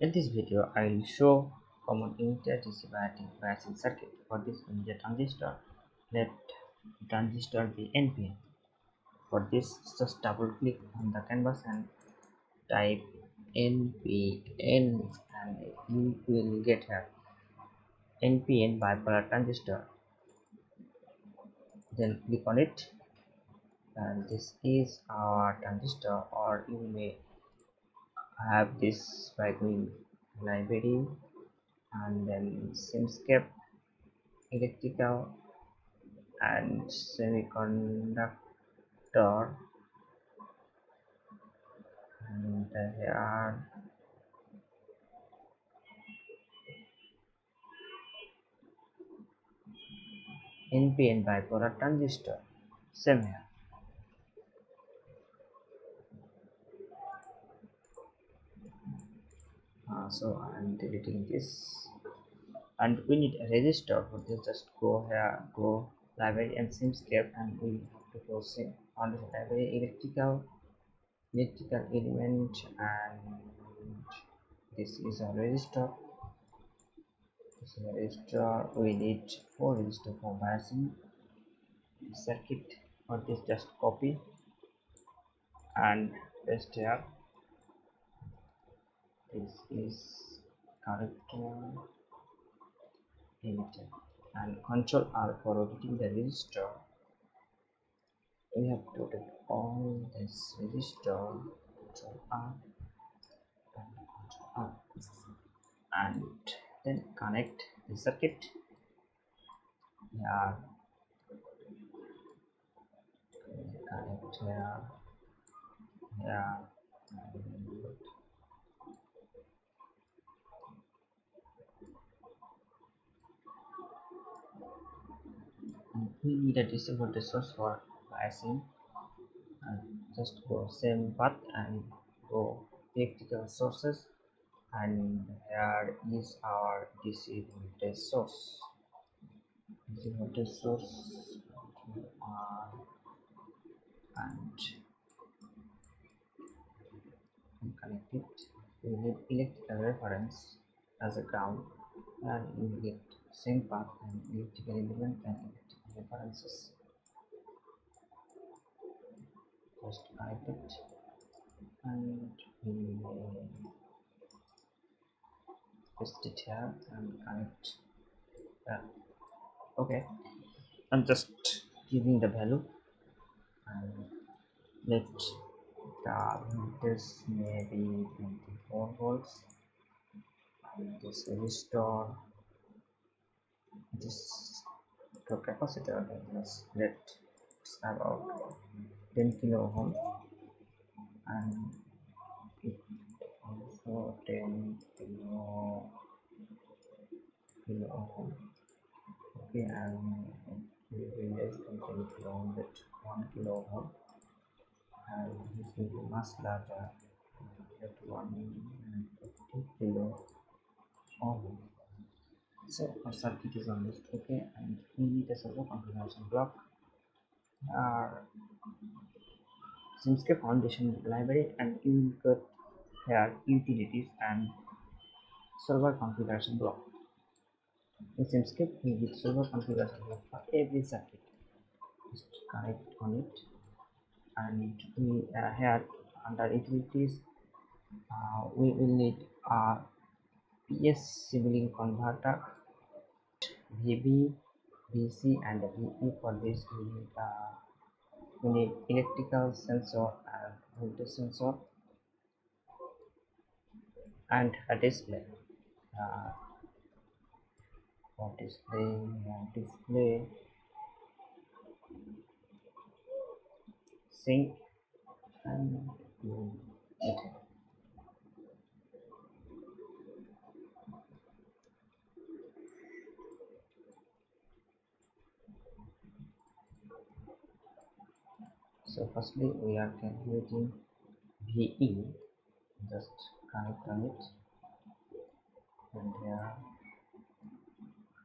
In this video, I will show common unitary distributing biasing circuit. For this, a transistor. Let transistor be NPN. For this, just double click on the canvas and type NPN and you will get here NPN bipolar transistor. Then click on it and this is our transistor or you may have this by going library and then simscape electrical and semiconductor. And here are NPN bipolar transistor. Same here uh, so I'm deleting this. And we need a resistor for this just go here go library and simscape and we have to go sim on the library. Electrical electrical element and this is a resistor this is a resistor we need four resistor for biasing circuit. For this just copy. And paste here this is character emitter and control R for rotating the resistor we have to rotate all this resistor control R. And control R. And then connect the circuit. Yeah. Connect here. Yeah and we need a disabled voltage source for biasing and just go same path and go electrical sources. And here is our disabled voltage source. DC voltage source uh, and connect it we need electrical reference as a ground and you get same path and electrical element and references just type it. And we paste it here and connect yeah. okay. I'm just giving the value. And let the voltage may be 24 volts. And this resistor this the capacitor is let it's about 10 kilo ohm and it also 10 kilo kilo ohm okay and we will less than 10 kilo ohm that 1 kilo ohm and this will be much larger at 150 kilo ohm so our circuit is almost okay? And we need a solver configuration block. Our Simscape Foundation library and you will get here utilities and solver configuration block. In Simscape we get solver configuration block for every circuit. Just connect on it. And we uh, here under utilities uh, we will need a PS Simulink converter VB, VC and VE for this we need, uh, we need electrical sensor and voltage sensor. And a display. Uh, for display and display. Sync and mm, so firstly we are calculating VE just connect on it. And here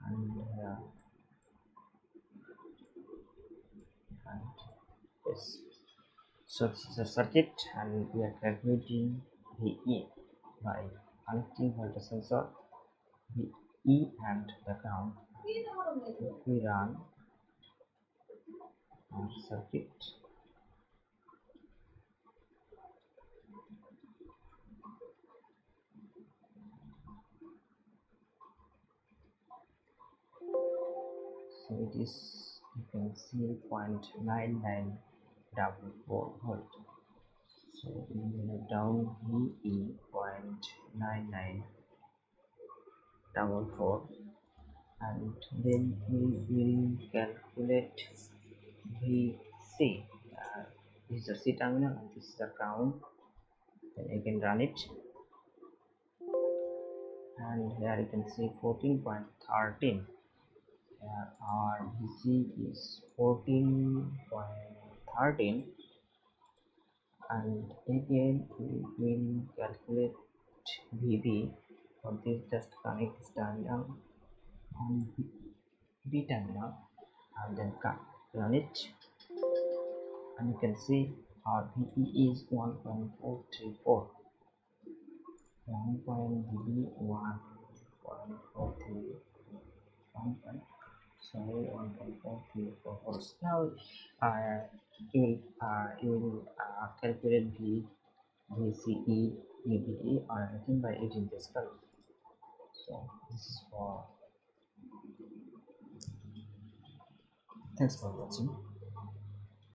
and here. And yes so this is a circuit and we are calculating VE by connecting voltage sensor the E and the ground. If we run our circuit so it is you can see 0.9944 volt. So we will down VE 0.9944 and then we will calculate VC uh, this is the C terminal and this is the ground then you can run it. And here you can see 14.13 our VC is 14.13 and again we will calculate VB for this just connect this terminal on B terminal and then run it. And you can see our VE is 1.434 1 1.43 1 point sorry 1.434 now uh, you will uh, you will uh, calculate the VCE VBE or anything by using this curve so this is for thanks for watching